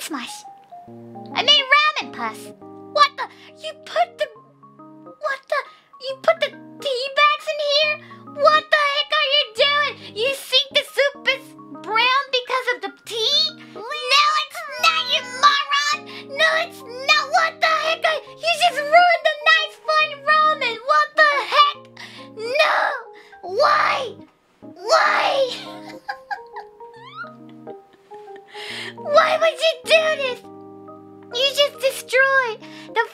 I made ramen puss. What the? You put the. What the? You put the tea bags in here? What the heck are you doing? You think the soup is brown because of the tea? No, it's not, you moron! No, it's not. What the heck? Are, you just ruined the nice, fun ramen. What the heck? No! Why? Why? Why would you do this? You just destroyed the